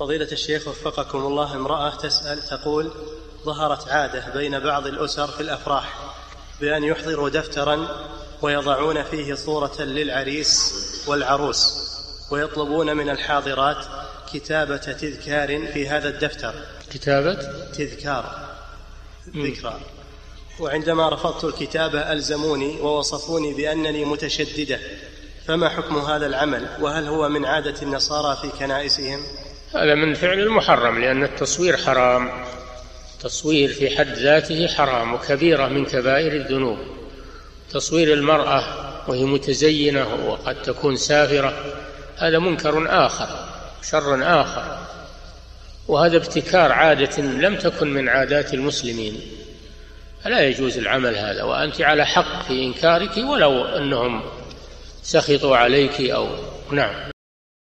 فضيلة الشيخ وفقكم الله امرأة تسأل تقول ظهرت عادة بين بعض الأسر في الأفراح بأن يحضروا دفترا ويضعون فيه صورة للعريس والعروس ويطلبون من الحاضرات كتابة تذكار في هذا الدفتر. كتابة؟ تذكار. ذكرى. وعندما رفضت الكتابة ألزموني ووصفوني بأنني متشددة فما حكم هذا العمل؟ وهل هو من عادة النصارى في كنائسهم؟ هذا من فعل المحرم لأن التصوير حرام. التصوير في حد ذاته حرام وكبيرة من كبائر الذنوب. تصوير المرأة وهي متزينة وقد تكون سافرة هذا منكر آخر شر آخر. وهذا ابتكار عادة لم تكن من عادات المسلمين. فلا يجوز العمل هذا وأنت على حق في إنكارك ولو أنهم سخطوا عليك أو نعم.